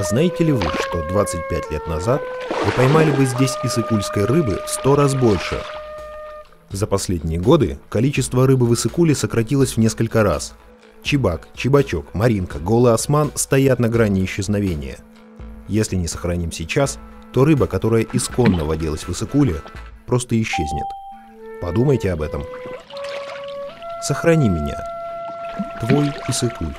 А знаете ли вы, что 25 лет назад вы поймали бы здесь исыкульской рыбы в 100 раз больше? За последние годы количество рыбы в Исыкуле сократилось в несколько раз. Чебак, чебачок, маринка, голый осман стоят на грани исчезновения. Если не сохраним сейчас, то рыба, которая исконно водилась в Исыкуле, просто исчезнет. Подумайте об этом. Сохрани меня. Твой Исыкуль.